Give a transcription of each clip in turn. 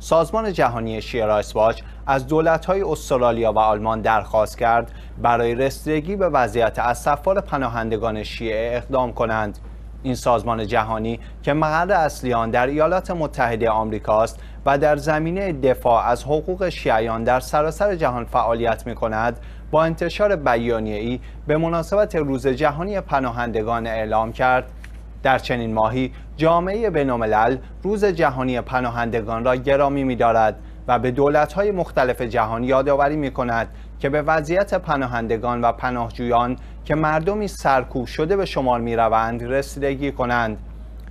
سازمان جهانی واچ از دولت‌های استرالیا و آلمان درخواست کرد برای رسیدگی به وضعیت از سفار پناهندگان شیعه اقدام کنند. این سازمان جهانی که مقر اصلی آن در ایالات متحده آمریکا است و در زمینه دفاع از حقوق شیعیان در سراسر جهان فعالیت می کند با انتشار بیانیه ای به مناسبت روز جهانی پناهندگان اعلام کرد در چنین ماهی جامعه بین‌الملل روز جهانی پناهندگان را گرامی می‌دارد و به دولت‌های مختلف جهان یادآوری می‌کند که به وضعیت پناهندگان و پناهجویان که مردمی سرکوب شده به شمار می‌روند رسیدگی کنند.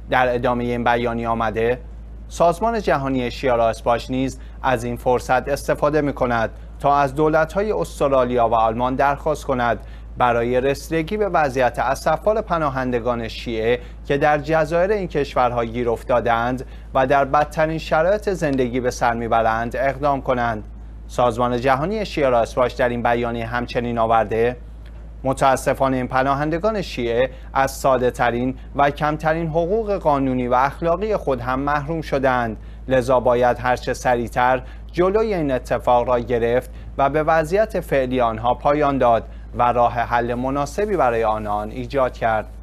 در ادامه این بیانیه آمده سازمان جهانی شیارا اسپاش نیز از این فرصت استفاده می کند تا از دولت‌های استرالیا و آلمان درخواست کند برای رسیدگی به وضعیت اسفال پناهندگان شیعه که در جزایر این کشورها گیر افتادند و در بدترین شرایط زندگی به سر می‌برند اقدام کنند. سازمان جهانی شیعه راسپاش در این بیانیه همچنین آورده. متاسفانه این پناهندگان شیعه از ساده ترین و کمترین حقوق قانونی و اخلاقی خود هم محروم شدند. لذا باید هرچه سریعتر جلوی این اتفاق را گرفت و به وضعیت فعلی آنها پایان داد. و راه حل مناسبی برای آنان ایجاد کرد.